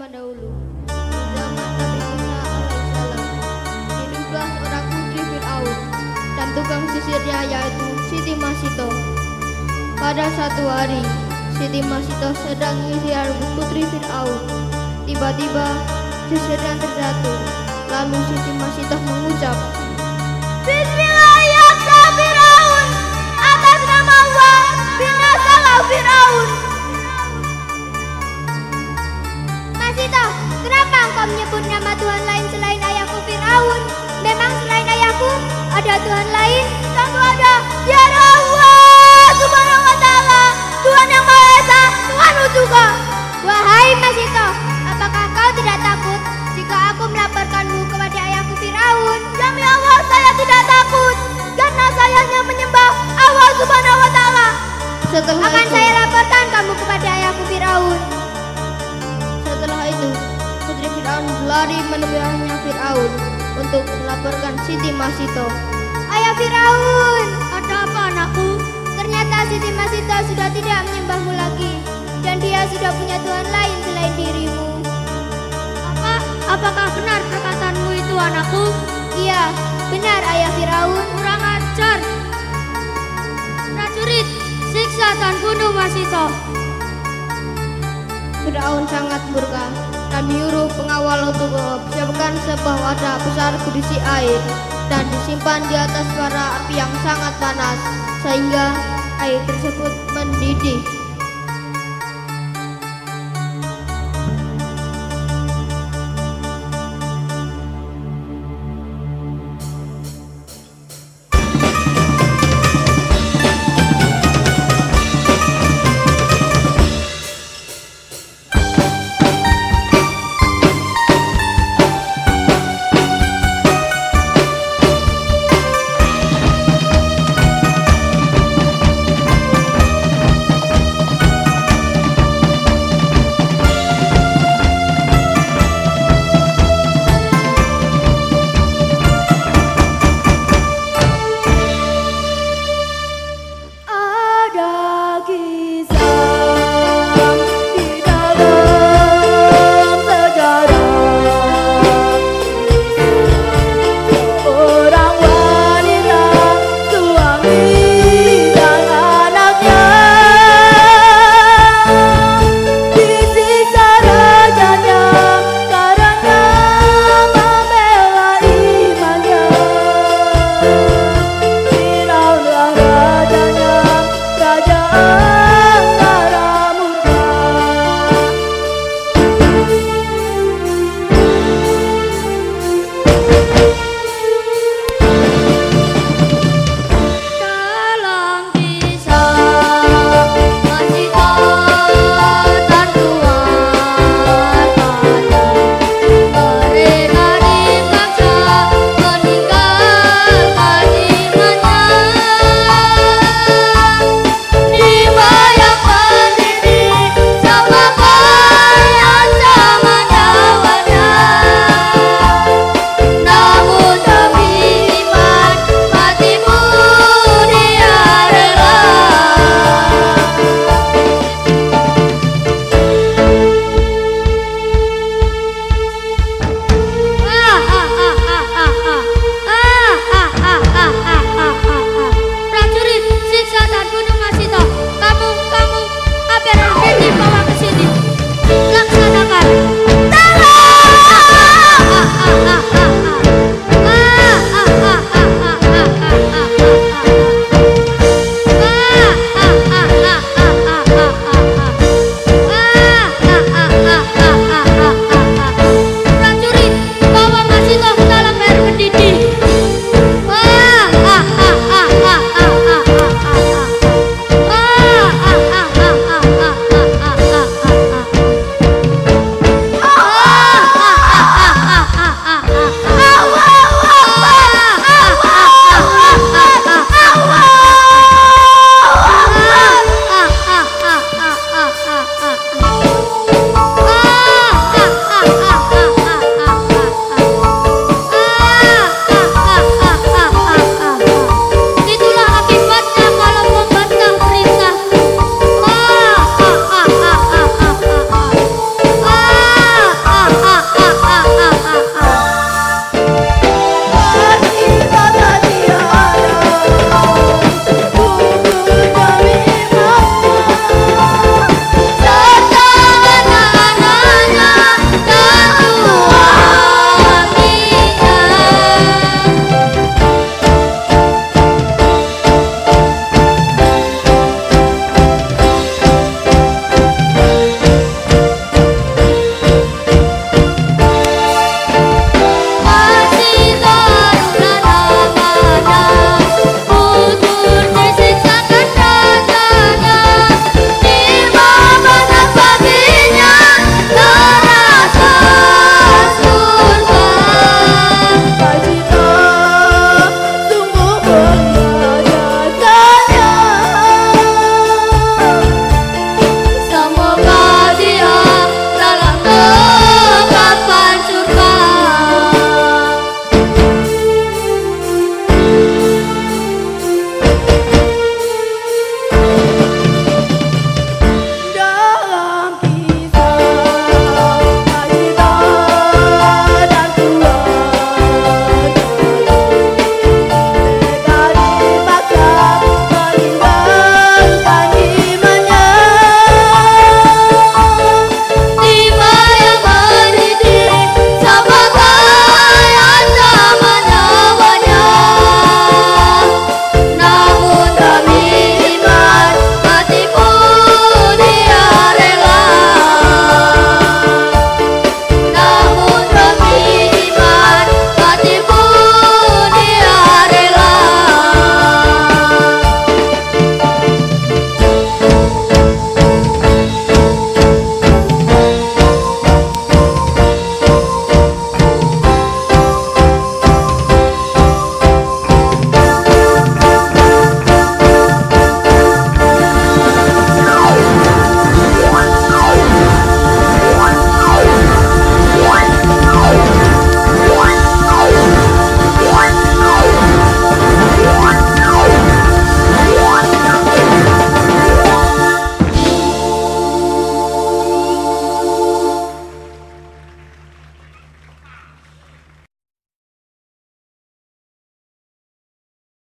zaman dahulu, zaman Nabi Musa alaihissalam, hiduplah seorang putri Fir'aun dan tukang sisirnya yaitu Siti Masito. Pada satu hari, Siti Masito sedang mengisir putri Fir'aun. Tiba-tiba sisirnya terjatuh, lalu Siti Masito mengucap, Bismillahirrahmanirrahim. Atas nama Allah, binasalah Firaun. Masito, kenapa engkau menyebut nama Tuhan lain selain ayahku Firaun? Memang selain ayahku ada Tuhan lain? Tentu ada. Ya Allah, Subhanahu wa taala, Tuhan yang Maha Esa, Tuhanmu juga. Wahai Masito, apakah kau tidak takut jika aku melaporkanmu kepada ayahku Firaun? Demi Allah, saya tidak takut karena saya hanya menyembah Allah Subhanahu wa taala. setelah Akan itu, saya laporkan kamu kepada ayahku Firaun. Itu, putri Fir'aun berlari menemui ayahnya Fir'aun untuk melaporkan Siti Masito. Ayah Firaun, ada apa anakku? Ternyata Siti Masita sudah tidak menyembahmu lagi dan dia sudah punya Tuhan lain selain dirimu. Apa? Apakah benar perkataanmu itu anakku? Iya, benar ayah Firaun. Kurang ajar. Prajurit, siksa dan bunuh Masito. Fir'aun sangat murka dan menyuruh pengawal untuk mempersiapkan sebuah wadah besar berisi air dan disimpan di atas bara api yang sangat panas sehingga air tersebut mendidih.